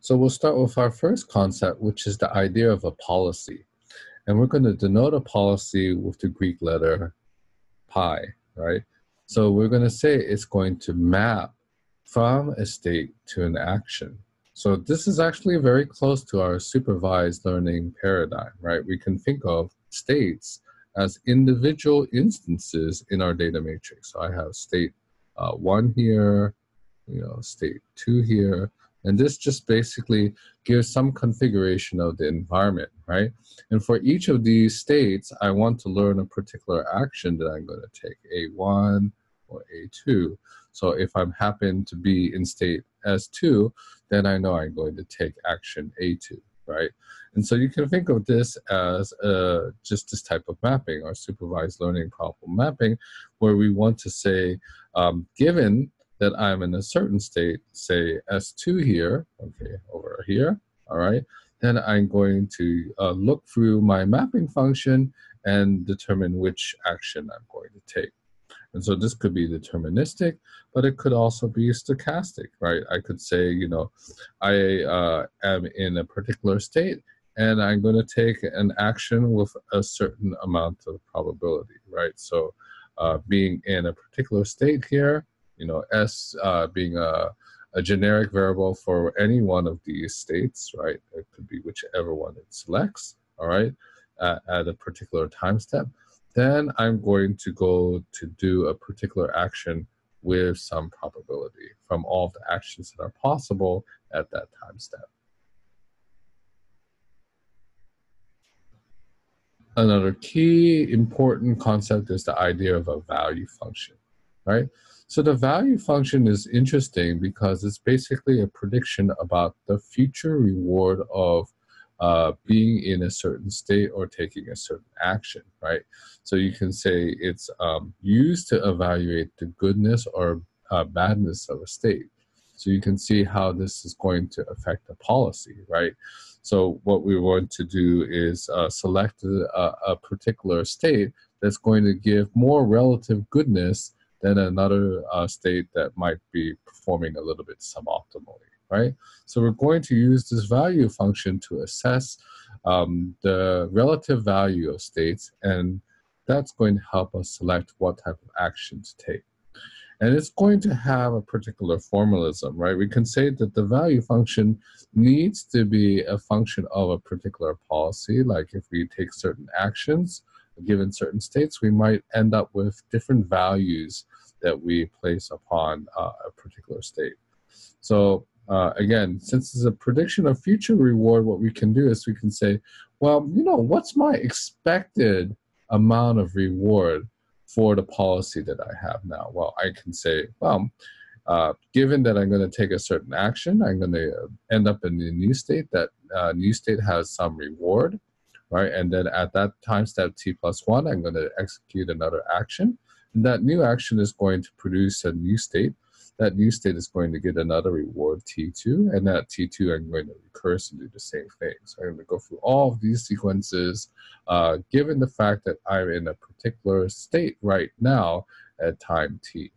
So we'll start with our first concept, which is the idea of a policy. And we're going to denote a policy with the Greek letter pi, right? So we're going to say it's going to map from a state to an action. So this is actually very close to our supervised learning paradigm, right? We can think of states as individual instances in our data matrix. So I have state uh, one here, you know, state two here, and this just basically gives some configuration of the environment, right? And for each of these states, I want to learn a particular action that I'm going to take, A1 or A2. So if I'm happen to be in state S2, then I know I'm going to take action A2, right? And so you can think of this as uh, just this type of mapping or supervised learning problem mapping, where we want to say, um, given that I'm in a certain state, say S2 here, okay, over here, all right, then I'm going to uh, look through my mapping function and determine which action I'm going to take. And so this could be deterministic, but it could also be stochastic, right? I could say, you know, I uh, am in a particular state and I'm going to take an action with a certain amount of probability, right? So uh, being in a particular state here, you know, S uh, being a, a generic variable for any one of these states, right? It could be whichever one it selects, all right, uh, at a particular time step. Then I'm going to go to do a particular action with some probability from all the actions that are possible at that time step. Another key important concept is the idea of a value function, right? So the value function is interesting because it's basically a prediction about the future reward of uh, being in a certain state or taking a certain action, right? So you can say it's um, used to evaluate the goodness or uh, badness of a state. So you can see how this is going to affect the policy, right? So what we want to do is uh, select a, a particular state that's going to give more relative goodness than another uh, state that might be performing a little bit suboptimally, right? So we're going to use this value function to assess um, the relative value of states, and that's going to help us select what type of action to take. And it's going to have a particular formalism, right? We can say that the value function needs to be a function of a particular policy, like if we take certain actions, given certain states, we might end up with different values that we place upon uh, a particular state. So uh, again, since it's a prediction of future reward, what we can do is we can say, well, you know, what's my expected amount of reward for the policy that I have now? Well, I can say, well, uh, given that I'm going to take a certain action, I'm going to end up in a new state. That uh, new state has some reward, right? And then at that time step t plus one, I'm going to execute another action. And that new action is going to produce a new state. That new state is going to get another reward T2, and that T2 I'm going to recurse and do the same thing. So I'm going to go through all of these sequences, uh, given the fact that I'm in a particular state right now at time T.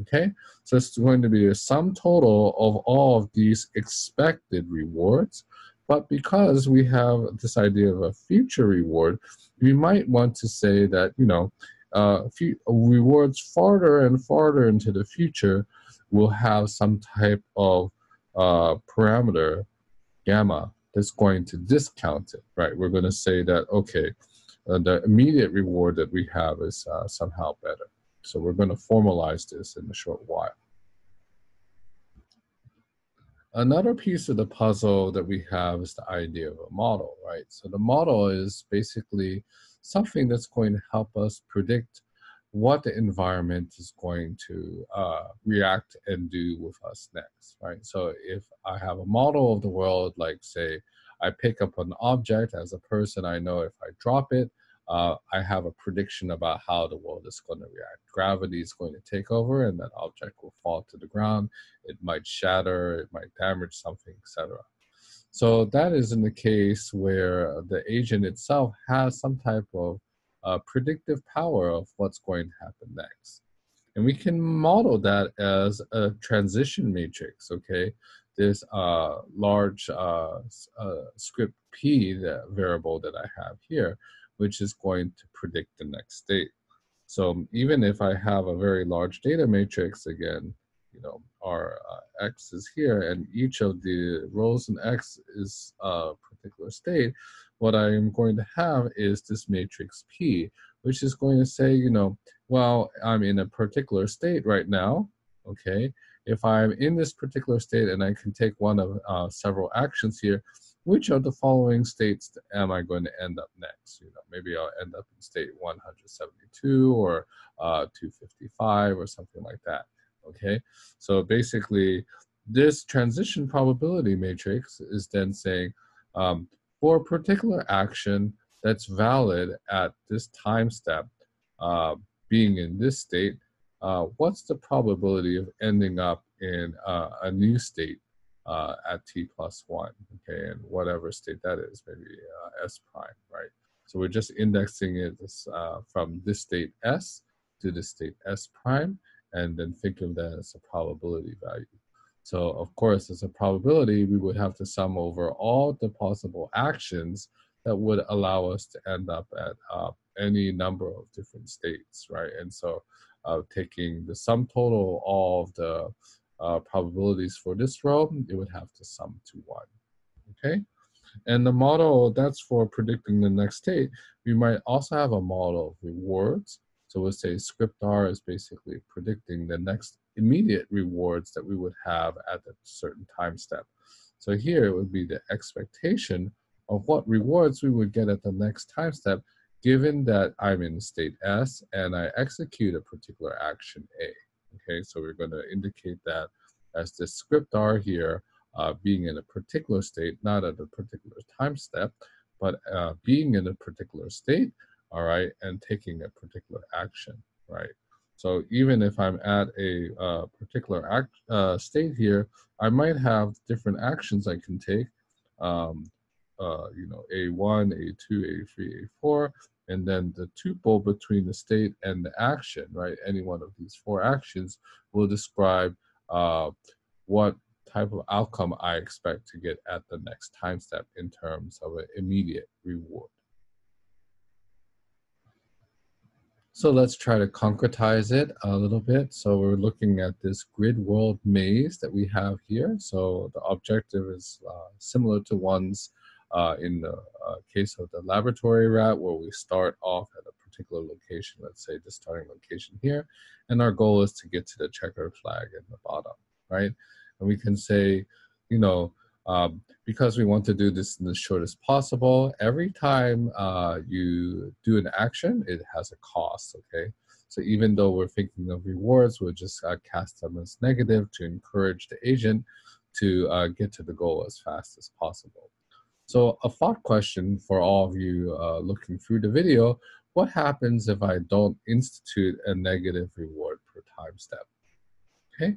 Okay, so it's going to be a sum total of all of these expected rewards. But because we have this idea of a future reward, we might want to say that, you know, uh, rewards farther and farther into the future will have some type of uh, parameter gamma that's going to discount it, right? We're going to say that, okay, uh, the immediate reward that we have is uh, somehow better. So we're going to formalize this in a short while. Another piece of the puzzle that we have is the idea of a model, right? So the model is basically something that's going to help us predict what the environment is going to uh, react and do with us next, right? So if I have a model of the world, like say, I pick up an object as a person, I know if I drop it, uh, I have a prediction about how the world is going to react. Gravity is going to take over and that object will fall to the ground. It might shatter, it might damage something, etc. So that is in the case where the agent itself has some type of uh, predictive power of what's going to happen next. And we can model that as a transition matrix, okay? this uh, large uh, uh, script p, the variable that I have here, which is going to predict the next state. So even if I have a very large data matrix, again, you know, our uh, x is here, and each of the rows in x is a particular state, what I am going to have is this matrix P, which is going to say, you know, well, I'm in a particular state right now, okay? If I'm in this particular state and I can take one of uh, several actions here, which of the following states am I going to end up next? You know, maybe I'll end up in state 172 or uh, 255 or something like that, okay? So basically, this transition probability matrix is then saying, um, for a particular action that's valid at this time step, uh, being in this state, uh, what's the probability of ending up in uh, a new state uh, at t plus one, okay, and whatever state that is, maybe uh, s prime, right? So we're just indexing it this, uh, from this state s to the state s prime, and then think of that as a probability value. So of course, as a probability, we would have to sum over all the possible actions that would allow us to end up at uh, any number of different states, right? And so uh, taking the sum total of the uh, probabilities for this row, it would have to sum to one, okay? And the model, that's for predicting the next state. We might also have a model of rewards. So we'll say script R is basically predicting the next immediate rewards that we would have at a certain time step. So here it would be the expectation of what rewards we would get at the next time step given that I'm in state S and I execute a particular action A. Okay, so we're going to indicate that as the script R here, uh, being in a particular state, not at a particular time step, but uh, being in a particular state, all right, and taking a particular action, right? So even if I'm at a uh, particular act, uh, state here, I might have different actions I can take, um, uh, you know, A1, A2, A3, A4, and then the tuple between the state and the action, right? Any one of these four actions will describe uh, what type of outcome I expect to get at the next time step in terms of an immediate reward. So let's try to concretize it a little bit. So we're looking at this grid world maze that we have here. So the objective is uh, similar to ones uh, in the uh, case of the laboratory rat where we start off at a particular location, let's say the starting location here, and our goal is to get to the checkered flag in the bottom, right? And we can say, you know, um, because we want to do this in the shortest possible, every time uh, you do an action, it has a cost, okay? So even though we're thinking of rewards, we'll just uh, cast them as negative to encourage the agent to uh, get to the goal as fast as possible. So a thought question for all of you uh, looking through the video, what happens if I don't institute a negative reward per time step? Okay,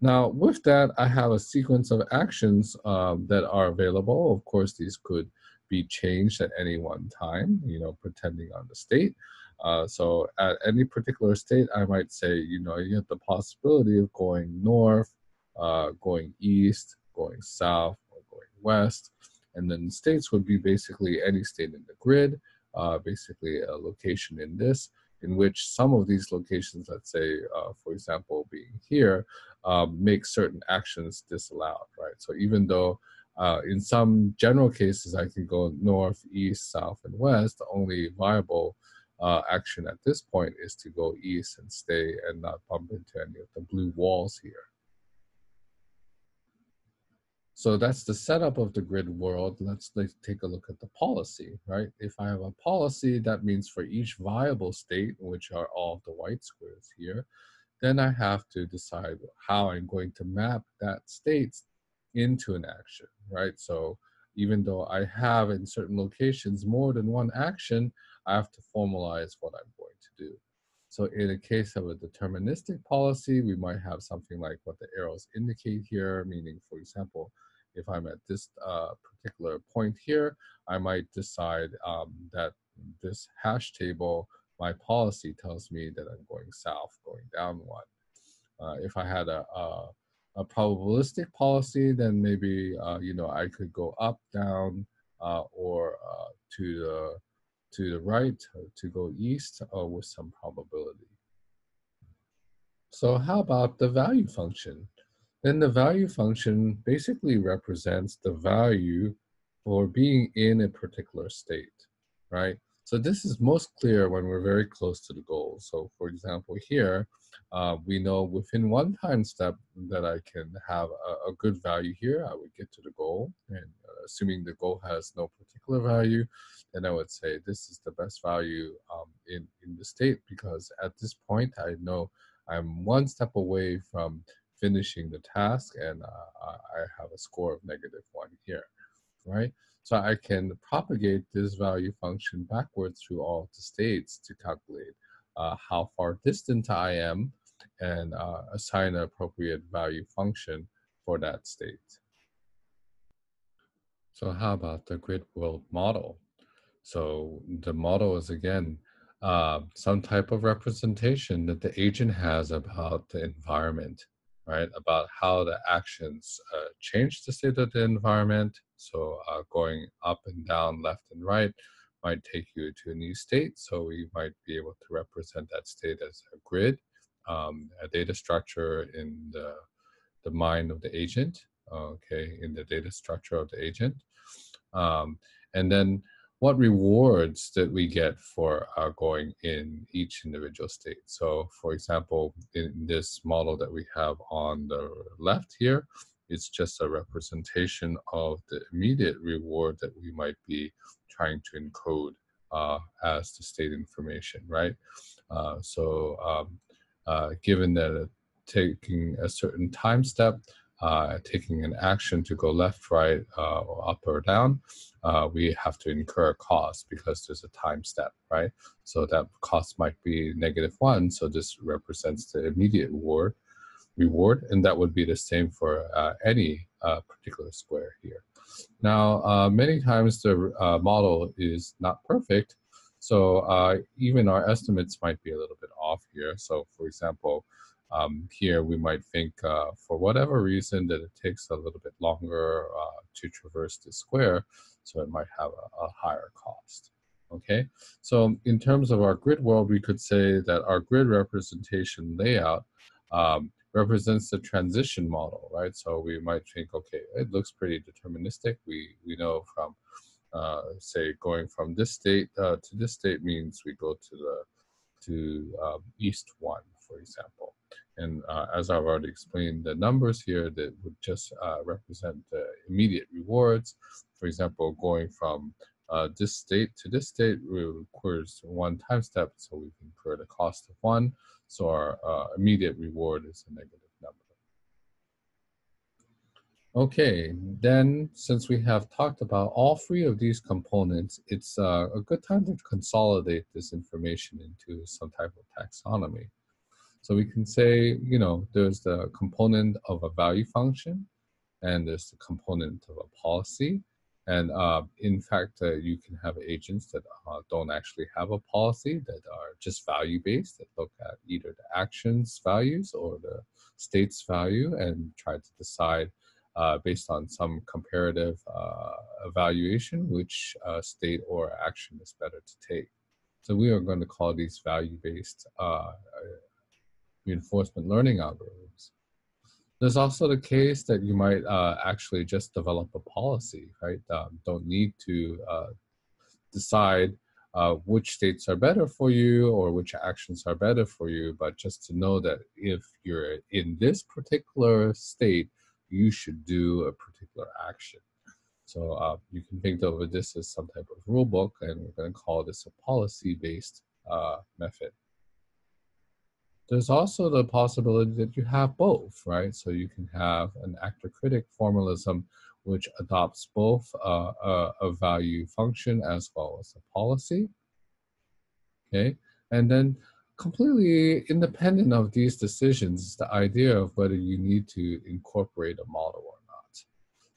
now with that, I have a sequence of actions um, that are available. Of course, these could be changed at any one time, you know, pretending on the state. Uh, so at any particular state, I might say, you know, you have the possibility of going north, uh, going east, going south, or going west. And then states would be basically any state in the grid, uh, basically a location in this, in which some of these locations, let's say, uh, for example, being here, um, make certain actions disallowed, right? So even though uh, in some general cases I can go north, east, south, and west, the only viable uh, action at this point is to go east and stay and not bump into any of the blue walls here. So that's the setup of the grid world. Let's, let's take a look at the policy, right? If I have a policy, that means for each viable state, which are all the white squares here, then I have to decide how I'm going to map that state into an action, right? So even though I have in certain locations more than one action, I have to formalize what I'm going to do. So in a case of a deterministic policy, we might have something like what the arrows indicate here, meaning, for example, if I'm at this uh, particular point here, I might decide um, that this hash table, my policy tells me that I'm going south, going down one. Uh, if I had a, a, a probabilistic policy, then maybe uh, you know I could go up, down, uh, or uh, to the to the right to go east uh, with some probability. So how about the value function? Then the value function basically represents the value for being in a particular state, right? So this is most clear when we're very close to the goal. So for example, here, uh, we know within one time step that I can have a, a, good value here, I would get to the goal. And uh, assuming the goal has no particular value, then I would say this is the best value um, in, in the state because at this point, I know I'm one step away from finishing the task and uh, I have a score of negative one here, right? So I can propagate this value function backwards through all the states to calculate uh, how far distant I am and uh, assign an appropriate value function for that state. So how about the grid world model? So the model is again uh, some type of representation that the agent has about the environment right? About how the actions uh, change the state of the environment. So uh, going up and down, left and right might take you to a new state. So we might be able to represent that state as a grid, um, a data structure in the, the mind of the agent, okay, in the data structure of the agent. Um, and then what rewards that we get for uh, going in each individual state. So for example, in this model that we have on the left here, it's just a representation of the immediate reward that we might be trying to encode uh, as the state information, right? Uh, so um, uh, given that taking a certain time step, uh, taking an action to go left, right, uh, or up or down, uh, we have to incur a cost because there's a time step, right? So that cost might be negative one. So this represents the immediate reward, reward, and that would be the same for uh, any uh, particular square here. Now, many times the model is not perfect, so even our estimates might be a little bit off here. So, for example, um, here we might think uh, for whatever reason that it takes a little bit longer uh, to traverse the square, so it might have a, a, higher cost. Okay, so in terms of our grid world, we could say that our grid representation layout um, represents the transition model, right? So we might think, okay, it looks pretty deterministic. We, we know from, uh, say, going from this state uh, to this state means we go to the to um, east one, for example. And uh, as I've already explained, the numbers here that would just uh, represent the immediate rewards. For example, going from uh, this state to this state requires one time step, so we incur the cost of one. So our uh, immediate reward is a negative number. Okay, then since we have talked about all three of these components, it's uh, a good time to consolidate this information into some type of taxonomy. So we can say, you know, there's the component of a value function and there's the component of a policy. And uh, in fact, uh, you can have agents that uh, don't actually have a policy that are just value based that look at either the actions values or the state's value and try to decide uh, based on some comparative uh, evaluation which uh, state or action is better to take. So we are going to call these value based reinforcement learning algorithms. There's also the case that you might uh, actually just develop a policy, right? Um, don't need to uh, decide uh, which states are better for you or which actions are better for you, but just to know that if you're in this particular state, you should do a particular action. So uh, you can think of this as some type of rule book, and we're going to call this a policy-based uh, method. There's also the possibility that you have both, right? So you can have an actor-critic formalism which adopts both uh, a, a, value function as well as a policy. Okay, and then completely independent of these decisions, is the idea of whether you need to incorporate a model or not.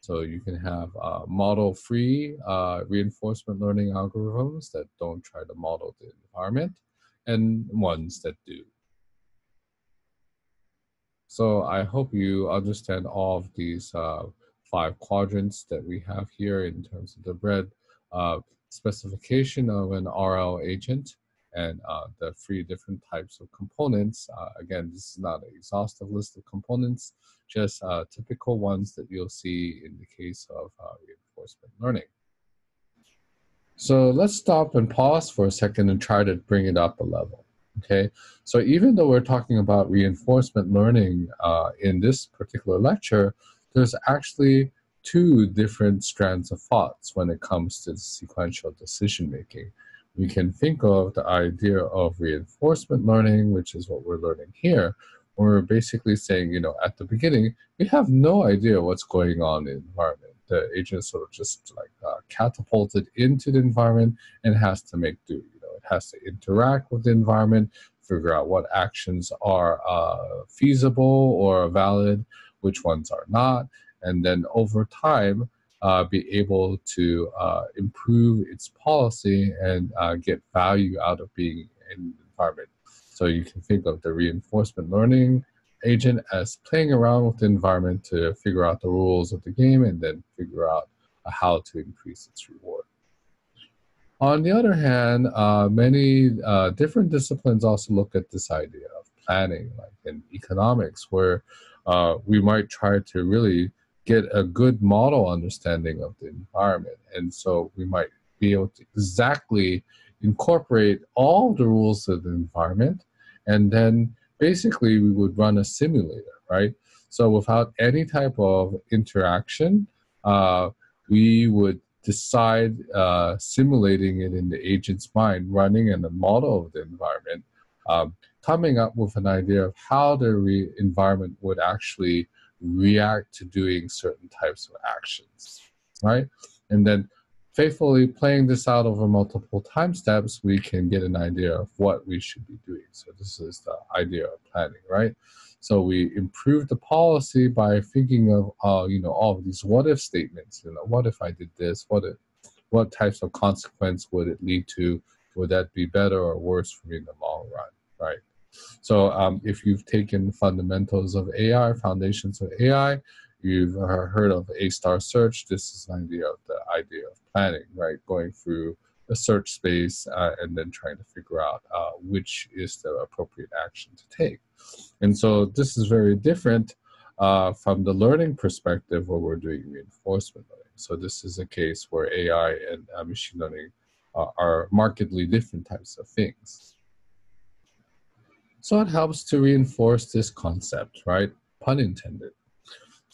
So you can have uh, model-free uh, reinforcement learning algorithms that don't try to model the environment, and ones that do. So I hope you understand all of these uh, five quadrants that we have here in terms of the bread uh, specification of an RL agent and uh, the three different types of components. Uh, again, this is not an exhaustive list of components, just uh, typical ones that you'll see in the case of uh, reinforcement learning. So let's stop and pause for a second and try to bring it up a level. Okay, so even though we're talking about reinforcement learning uh, in this particular lecture, there's actually two different strands of thoughts when it comes to sequential decision making. We can think of the idea of reinforcement learning, which is what we're learning here, we're basically saying, you know, at the beginning, we have no idea what's going on in the environment. The agent sort of just like uh, catapulted into the environment and has to make do. Has to interact with the environment, figure out what actions are uh, feasible or valid, which ones are not, and then over time, uh, be able to uh, improve its policy and uh, get value out of being in the environment. So you can think of the reinforcement learning agent as playing around with the environment to figure out the rules of the game and then figure out how to increase its reward. On the other hand, uh, many uh, different disciplines also look at this idea of planning, like in economics, where uh, we might try to really get a good model understanding of the environment. And so we might be able to exactly incorporate all the rules of the environment, and then basically we would run a simulator, right? So without any type of interaction, uh, we would decide uh, simulating it in the agent's mind, running in a model of the environment, um, coming up with an idea of how the re- environment would actually react to doing certain types of actions, right? And then faithfully playing this out over multiple time steps, we can get an idea of what we should be doing. So this is the idea of planning, right? So we improve the policy by thinking of, uh, you know, all of these what if statements. You know, what if I did this? What if, what types of consequence would it lead to? Would that be better or worse for me in the long run, right? So um, if you've taken fundamentals of AI, foundations of AI, you've heard of A star search. This is an idea of the idea of planning, right? Going through a search space uh, and then trying to figure out uh, which is the appropriate action to take. And so this is very different uh, from the learning perspective where we're doing reinforcement learning. So this is a case where AI and uh, machine learning uh, are markedly different types of things. So it helps to reinforce this concept, right? Pun intended.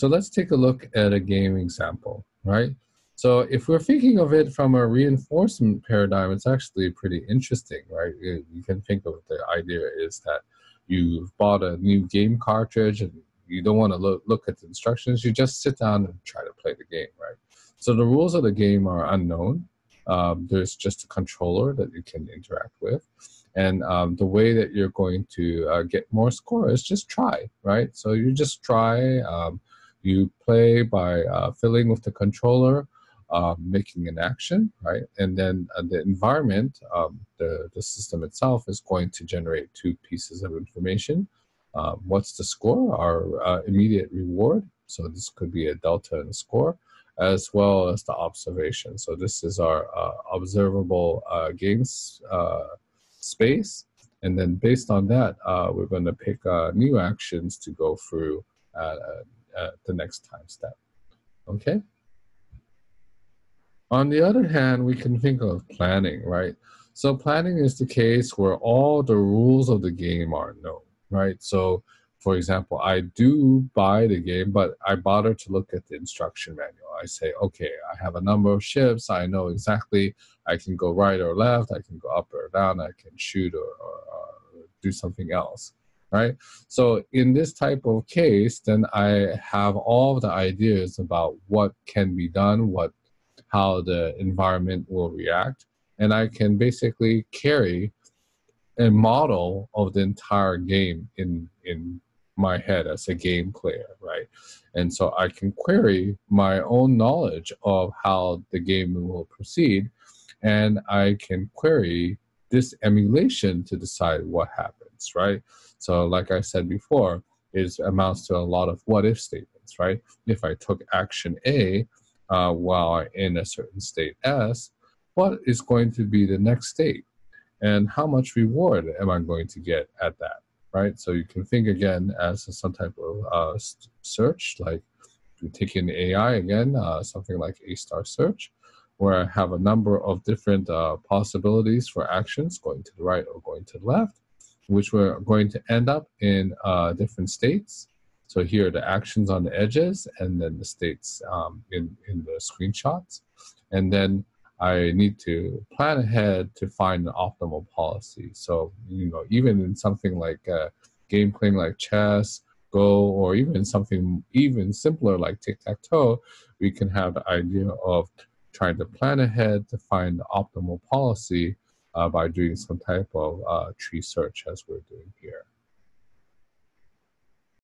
So let's take a look at a game example, right? So if we're thinking of it from a reinforcement paradigm, it's actually pretty interesting, right? You can think of the idea is that you've bought a new game cartridge and you don't want to look, look at the instructions. You just sit down and try to play the game, right? So the rules of the game are unknown. Um, there's just a controller that you can interact with. And um, the way that you're going to uh, get more score is just try, right? So you just try. Um, you play by uh, filling with the controller uh, making an action, right? And then uh, the environment, um, the, the system itself is going to generate two pieces of information. Um, what's the score? Our uh, immediate reward. So this could be a delta and a score, as well as the observation. So this is our uh, observable uh, games uh, space. And then based on that, we're going to pick new actions to go through Uh, the next time step. Okay? On the other hand, we can think of planning, right? So planning is the case where all the rules of the game are known, right? So for example, I do buy the game, but I bother to look at the instruction manual. I say, okay, I have a number of ships. I know exactly I can go right or left. I can go up or down. I can shoot or, or, or do something else, right? So in this type of case, then I have all the ideas about what can be done, what how the environment will react. And I can basically carry a model of the entire game in, in my head as a game player, right? And so I can query my own knowledge of how the game will proceed, and I can query this emulation to decide what happens, right? So, like I said before, is amounts to a lot of what if statements, right? If I took action A uh, while in a certain state S, what is going to be the next state? And how much reward am I going to get at that, right? So you can think again as some type of uh, search, like you take in AI again, uh, something like A star search, where I have a number of different uh, possibilities for actions going to the right or going to the left, which we're going to end up in uh, different states. So here are the actions on the edges and then the states um, in, in the screenshots. And then I need to plan ahead to find an optimal policy. So, you know, even in something like uh, game playing like chess, Go, or even something even simpler like tic-tac-toe, we can have the idea of trying to plan ahead to find the optimal policy by doing some type of uh, tree search as we're doing here.